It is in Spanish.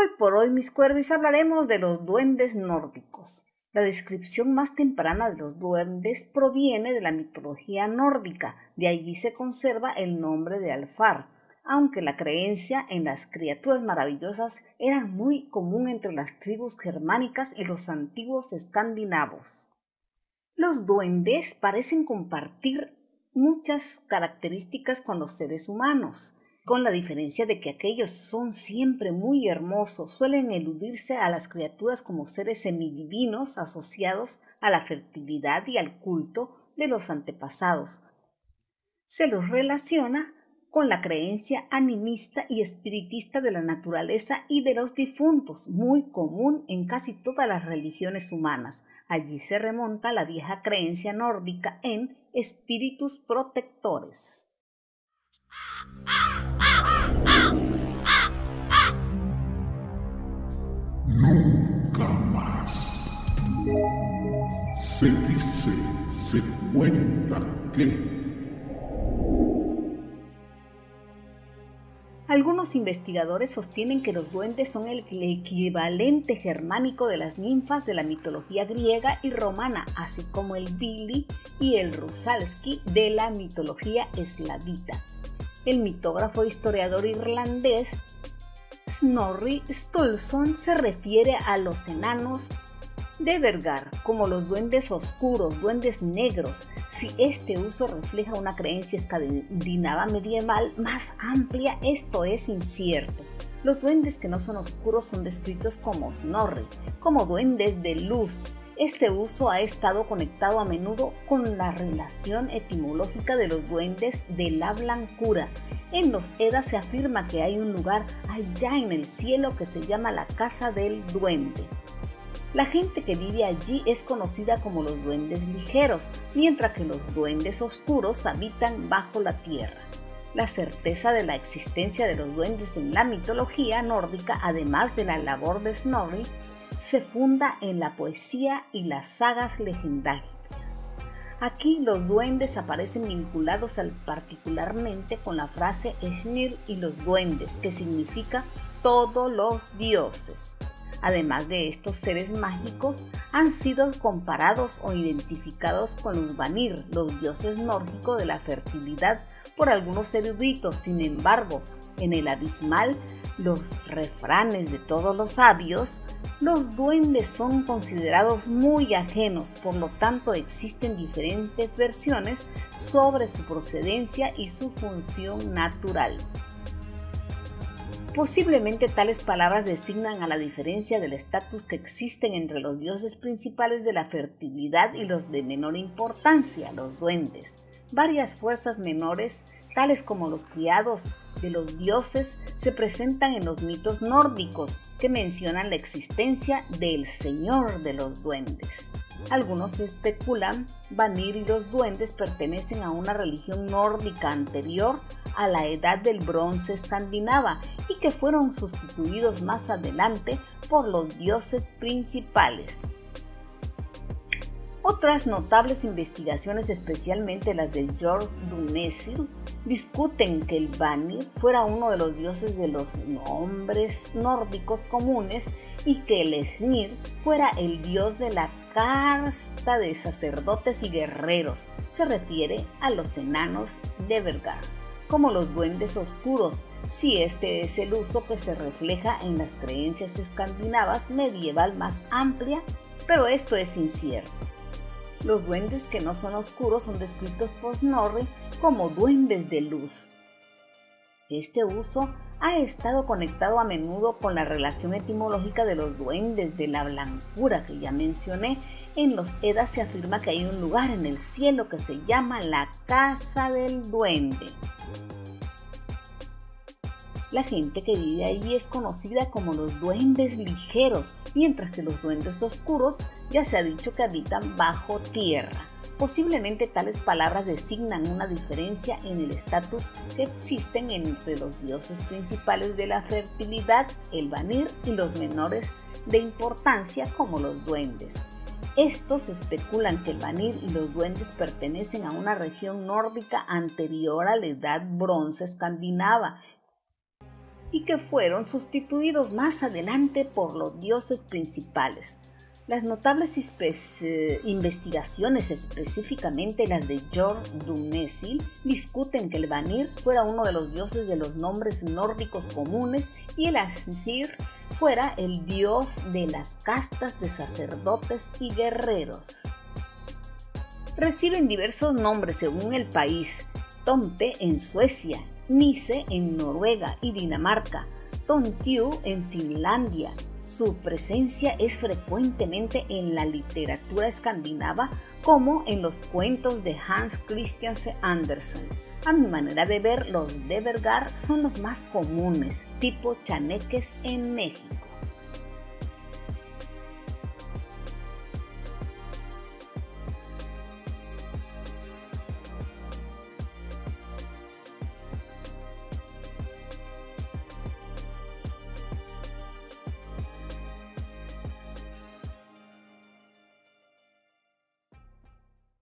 Hoy por hoy, mis cuervis, hablaremos de los duendes nórdicos. La descripción más temprana de los duendes proviene de la mitología nórdica, de allí se conserva el nombre de Alfar, aunque la creencia en las criaturas maravillosas era muy común entre las tribus germánicas y los antiguos escandinavos. Los duendes parecen compartir muchas características con los seres humanos, con la diferencia de que aquellos son siempre muy hermosos, suelen eludirse a las criaturas como seres semidivinos asociados a la fertilidad y al culto de los antepasados. Se los relaciona con la creencia animista y espiritista de la naturaleza y de los difuntos, muy común en casi todas las religiones humanas. Allí se remonta la vieja creencia nórdica en espíritus protectores. Se dice, se cuenta que... Algunos investigadores sostienen que los duendes son el equivalente germánico de las ninfas de la mitología griega y romana, así como el Billy y el Rusalski de la mitología eslavita. El mitógrafo e historiador irlandés Snorri Sturluson se refiere a los enanos de Vergar como los duendes oscuros, duendes negros, si este uso refleja una creencia escandinava medieval más amplia, esto es incierto. Los duendes que no son oscuros son descritos como Snorri, como duendes de luz, este uso ha estado conectado a menudo con la relación etimológica de los duendes de la blancura. En los Edas se afirma que hay un lugar allá en el cielo que se llama la casa del duende. La gente que vive allí es conocida como los duendes ligeros, mientras que los duendes oscuros habitan bajo la tierra. La certeza de la existencia de los duendes en la mitología nórdica, además de la labor de Snorri, se funda en la poesía y las sagas legendarias. Aquí los duendes aparecen vinculados particularmente con la frase Esnir y los duendes, que significa todos los dioses. Además de estos seres mágicos, han sido comparados o identificados con los Vanir, los dioses nórdicos de la fertilidad, por algunos eruditos. Sin embargo, en el abismal, los refranes de todos los sabios los duendes son considerados muy ajenos, por lo tanto existen diferentes versiones sobre su procedencia y su función natural. Posiblemente tales palabras designan a la diferencia del estatus que existen entre los dioses principales de la fertilidad y los de menor importancia, los duendes. Varias fuerzas menores tales como los criados de los dioses, se presentan en los mitos nórdicos que mencionan la existencia del Señor de los duendes. Algunos especulan Vanir y los duendes pertenecen a una religión nórdica anterior a la edad del bronce escandinava y que fueron sustituidos más adelante por los dioses principales. Otras notables investigaciones, especialmente las de George Dunesil, discuten que el Vanir fuera uno de los dioses de los nombres nórdicos comunes y que el Snir fuera el dios de la casta de sacerdotes y guerreros. Se refiere a los enanos de Vergar, como los duendes oscuros, si este es el uso que se refleja en las creencias escandinavas medieval más amplia, pero esto es incierto. Los duendes que no son oscuros son descritos por Snorri como duendes de luz. Este uso ha estado conectado a menudo con la relación etimológica de los duendes de la blancura que ya mencioné. En los Edas se afirma que hay un lugar en el cielo que se llama la casa del duende. La gente que vive allí es conocida como los duendes ligeros, mientras que los duendes oscuros ya se ha dicho que habitan bajo tierra. Posiblemente tales palabras designan una diferencia en el estatus que existen entre los dioses principales de la fertilidad, el Vanir, y los menores de importancia como los duendes. Estos especulan que el Vanir y los duendes pertenecen a una región nórdica anterior a la edad bronce escandinava y que fueron sustituidos más adelante por los dioses principales. Las notables eh, investigaciones, específicamente las de George Dumézil, discuten que el Vanir fuera uno de los dioses de los nombres nórdicos comunes y el Asir fuera el dios de las castas de sacerdotes y guerreros. Reciben diversos nombres según el país. Tomte en Suecia, Nise en Noruega y Dinamarca, Tontiu en Finlandia. Su presencia es frecuentemente en la literatura escandinava como en los cuentos de Hans Christian Andersen. A mi manera de ver, los de Vergar son los más comunes, tipo chaneques en México.